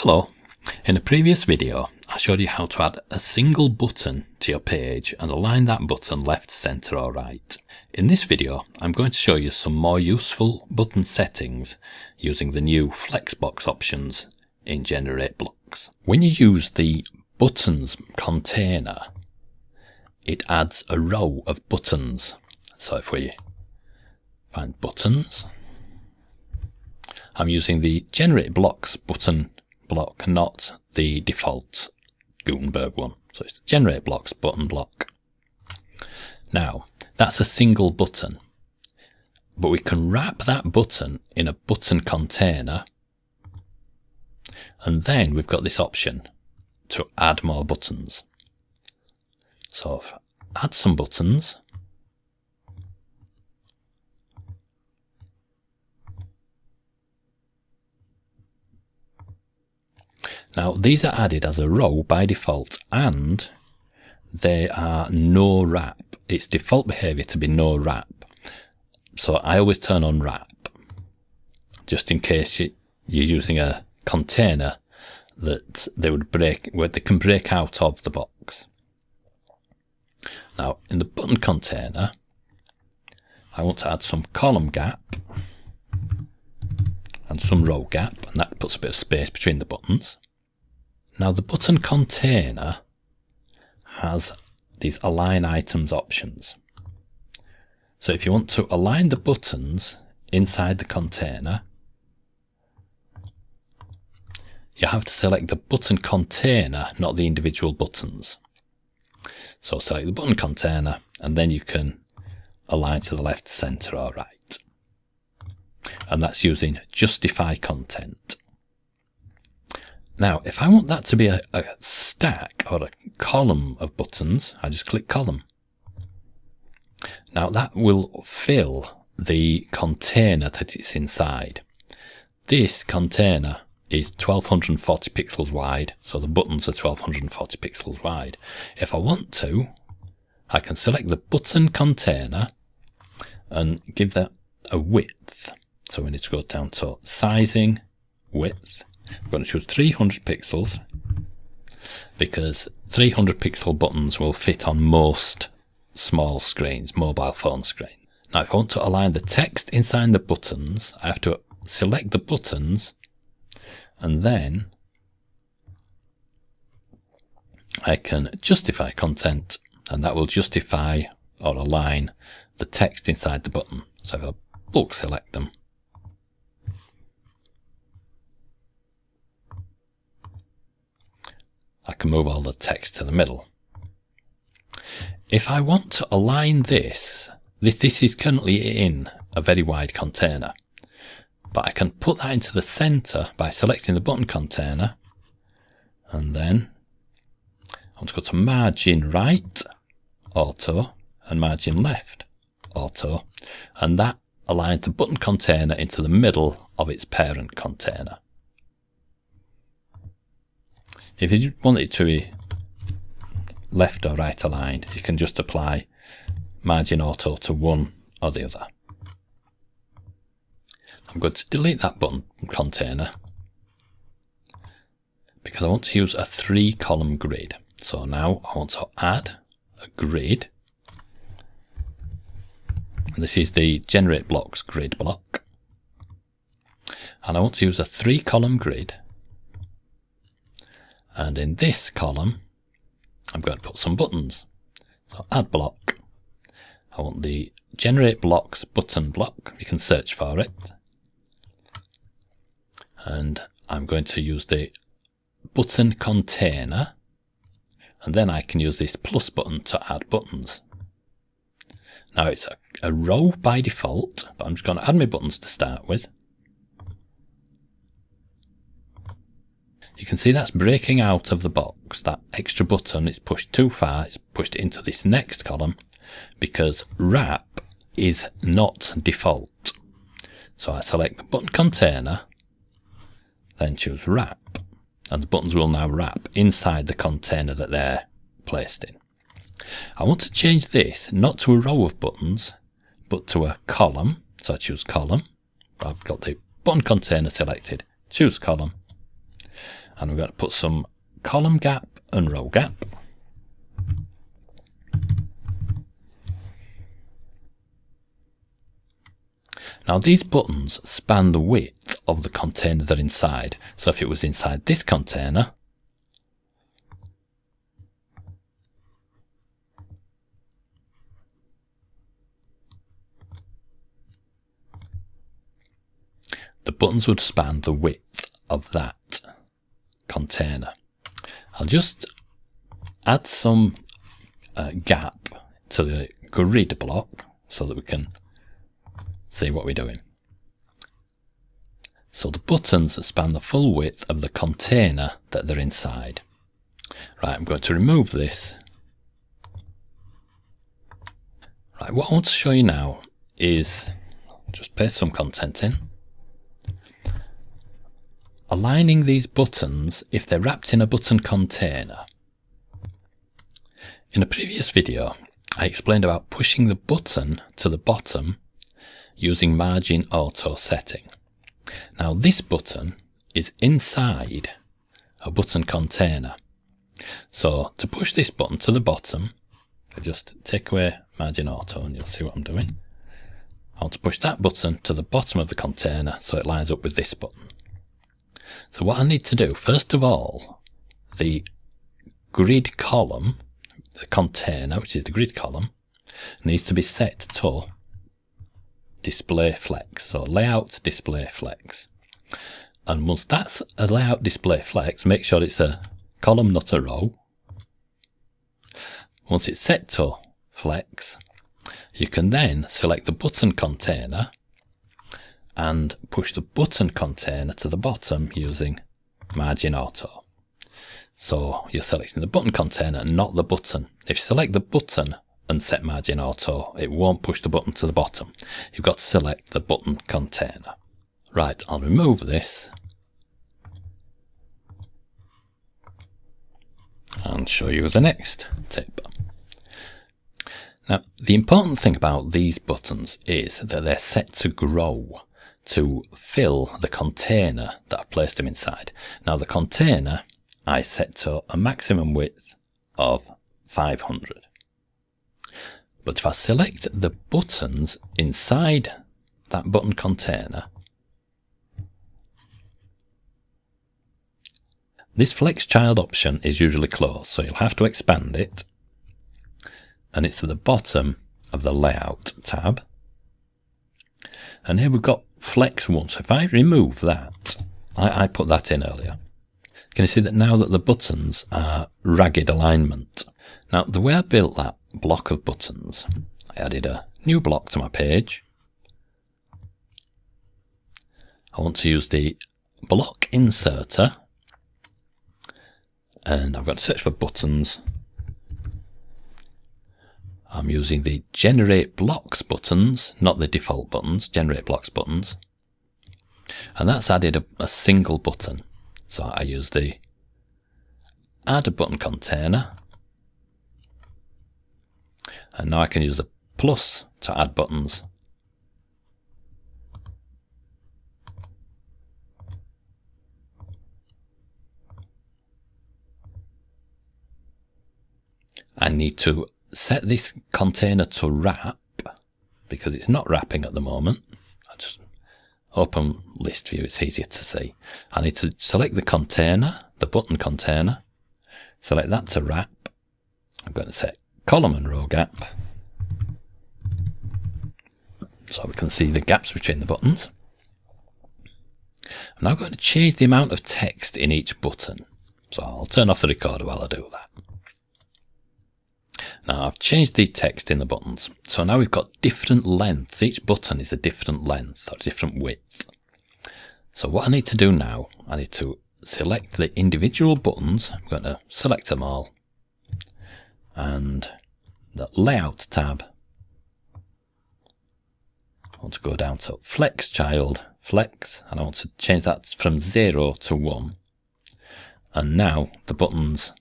Hello. In a previous video, I showed you how to add a single button to your page and align that button left, centre or right. In this video, I'm going to show you some more useful button settings using the new Flexbox options in Generate Blocks. When you use the buttons container, it adds a row of buttons. So if we find buttons, I'm using the Generate Blocks button block, not the default Gutenberg one. So it's generate blocks button block. Now, that's a single button, but we can wrap that button in a button container. And then we've got this option to add more buttons. So add some buttons. Now these are added as a row by default and they are no wrap. It's default behavior to be no wrap. So I always turn on wrap just in case you, you're using a container that they would break, where they can break out of the box. Now in the button container, I want to add some column gap and some row gap, and that puts a bit of space between the buttons. Now the button container has these align items options. So if you want to align the buttons inside the container, you have to select the button container, not the individual buttons. So select the button container and then you can align to the left, center or right. And that's using justify content. Now, if I want that to be a, a stack or a column of buttons, I just click column. Now that will fill the container that it's inside. This container is 1240 pixels wide, so the buttons are 1240 pixels wide. If I want to, I can select the button container and give that a width. So we need to go down to sizing, width, I'm going to choose 300 pixels because 300 pixel buttons will fit on most small screens, mobile phone screens. Now if I want to align the text inside the buttons, I have to select the buttons and then I can justify content and that will justify or align the text inside the button. So if I bulk select them, I can move all the text to the middle. If I want to align this, this, this is currently in a very wide container, but I can put that into the center by selecting the button container and then I want to go to margin right, auto, and margin left, auto, and that aligns the button container into the middle of its parent container. If you want it to be left or right aligned, you can just apply margin auto to one or the other. I'm going to delete that button container because I want to use a three column grid. So now I want to add a grid. And this is the generate blocks grid block. And I want to use a three column grid and in this column, I'm going to put some buttons. So add block. I want the generate blocks button block. You can search for it. And I'm going to use the button container. And then I can use this plus button to add buttons. Now it's a, a row by default, but I'm just going to add my buttons to start with. You can see that's breaking out of the box. That extra button is pushed too far. It's pushed into this next column because wrap is not default. So I select the button container, then choose wrap, and the buttons will now wrap inside the container that they're placed in. I want to change this not to a row of buttons, but to a column. So I choose column. I've got the button container selected, choose column, and we're going to put some column gap and row gap. Now these buttons span the width of the container they're inside. So if it was inside this container, the buttons would span the width of that container. I'll just add some uh, gap to the grid block so that we can see what we're doing. So the buttons span the full width of the container that they're inside. Right, I'm going to remove this. Right, what I want to show you now is just paste some content in. Aligning these buttons if they're wrapped in a button container. In a previous video, I explained about pushing the button to the bottom using margin auto setting. Now this button is inside a button container. So to push this button to the bottom, I just take away margin auto and you'll see what I'm doing. I want to push that button to the bottom of the container so it lines up with this button. So what I need to do, first of all, the grid column, the container, which is the grid column, needs to be set to display flex. So layout display flex. And once that's a layout display flex, make sure it's a column, not a row. Once it's set to flex, you can then select the button container and push the button container to the bottom using margin auto. So you're selecting the button container, and not the button. If you select the button and set margin auto, it won't push the button to the bottom. You've got to select the button container. Right, I'll remove this and show you the next tip. Now, the important thing about these buttons is that they're set to grow to fill the container that I've placed them inside. Now the container I set to a maximum width of 500. But if I select the buttons inside that button container, this flex child option is usually closed, so you'll have to expand it. And it's at the bottom of the layout tab. And here we've got flex once. If I remove that, I, I put that in earlier. Can you see that now that the buttons are ragged alignment? Now, the way I built that block of buttons, I added a new block to my page. I want to use the block inserter and I've got to search for buttons I'm using the generate blocks buttons, not the default buttons, generate blocks buttons. And that's added a, a single button. So I use the add a button container. And now I can use the plus to add buttons. I need to set this container to wrap because it's not wrapping at the moment. I just open list view, it's easier to see. I need to select the container, the button container, select that to wrap. I'm going to set column and row gap so we can see the gaps between the buttons. I'm now going to change the amount of text in each button. So I'll turn off the recorder while I do that. Now I've changed the text in the buttons. So now we've got different lengths. Each button is a different length or different width. So what I need to do now, I need to select the individual buttons. I'm going to select them all. And the layout tab. I want to go down to flex child, flex, and I want to change that from zero to one. And now the buttons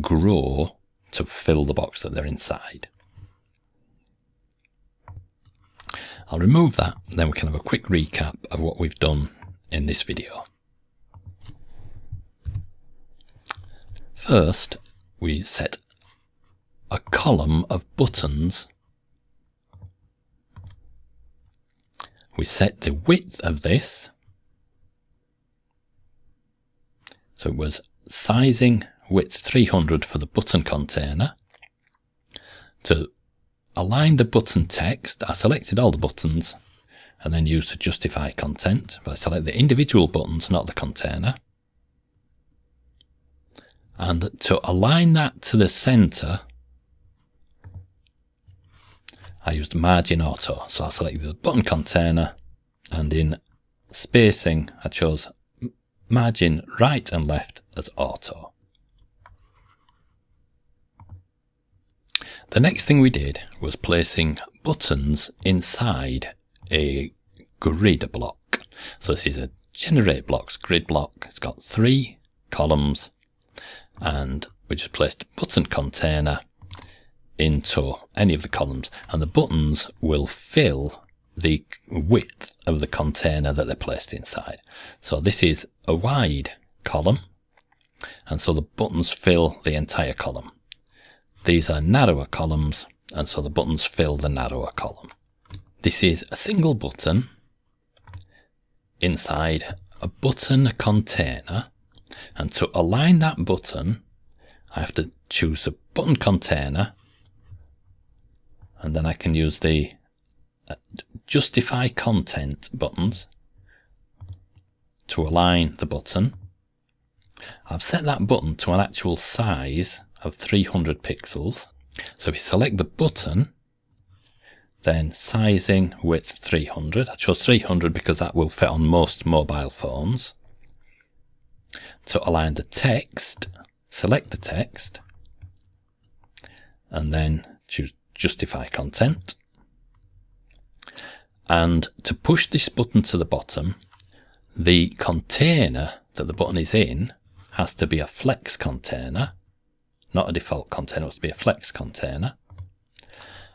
grow to fill the box that they're inside. I'll remove that, then we can have a quick recap of what we've done in this video. First, we set a column of buttons. We set the width of this. So it was sizing width 300 for the button container. To align the button text, I selected all the buttons and then used to justify content. But I select the individual buttons, not the container. And to align that to the center, I used margin auto. So I selected the button container and in spacing, I chose margin right and left as auto. The next thing we did was placing buttons inside a grid block. So this is a generate blocks grid block. It's got three columns and we just placed a button container into any of the columns and the buttons will fill the width of the container that they're placed inside. So this is a wide column and so the buttons fill the entire column. These are narrower columns and so the buttons fill the narrower column. This is a single button inside a button container and to align that button I have to choose a button container and then I can use the uh, justify content buttons to align the button. I've set that button to an actual size of 300 pixels. So if you select the button, then sizing width 300. I chose 300 because that will fit on most mobile phones. To align the text, select the text, and then choose justify content. And to push this button to the bottom, the container that the button is in has to be a flex container, not a default container, it to be a flex container.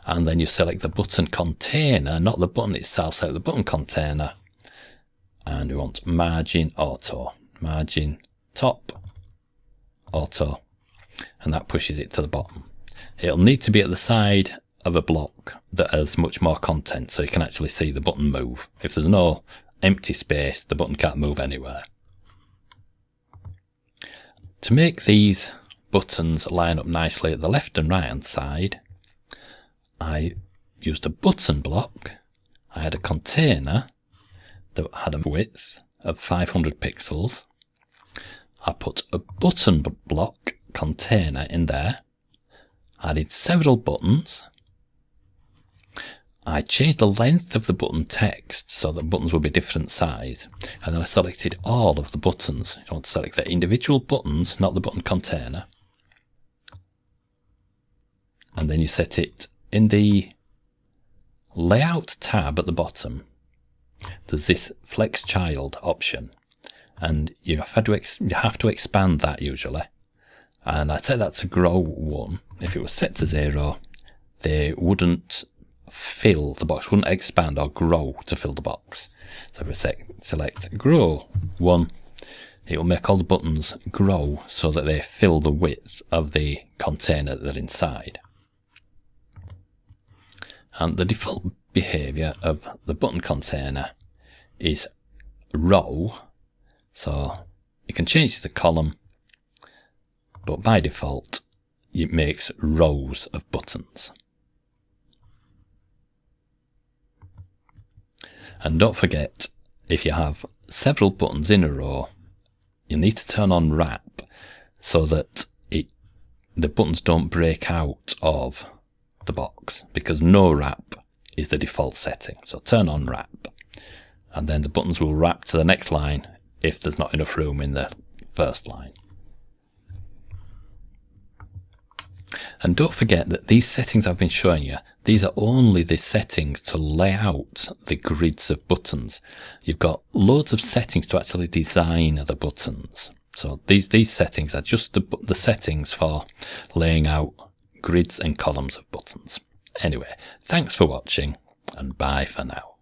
And then you select the button container, not the button itself, select the button container. And we want margin auto, margin top, auto, and that pushes it to the bottom. It'll need to be at the side of a block that has much more content so you can actually see the button move. If there's no empty space, the button can't move anywhere. To make these buttons line up nicely at the left and right hand side, I used a button block. I had a container that had a width of 500 pixels. I put a button block container in there, added several buttons, I changed the length of the button text so that buttons would be different size. And then I selected all of the buttons. You want to select the individual buttons, not the button container. And then you set it in the layout tab at the bottom. There's this flex child option. And you have to, you have to expand that usually. And I set that to grow one. If it was set to zero, they wouldn't fill the box, wouldn't expand or grow to fill the box. So if we select grow one, it will make all the buttons grow so that they fill the width of the container that they're inside. And the default behavior of the button container is row. So you can change the column, but by default, it makes rows of buttons. And don't forget, if you have several buttons in a row, you need to turn on wrap so that it, the buttons don't break out of the box because no wrap is the default setting. So turn on wrap and then the buttons will wrap to the next line if there's not enough room in the first line. And don't forget that these settings I've been showing you, these are only the settings to lay out the grids of buttons. You've got loads of settings to actually design the buttons. So these, these settings are just the, the settings for laying out grids and columns of buttons. Anyway, thanks for watching and bye for now.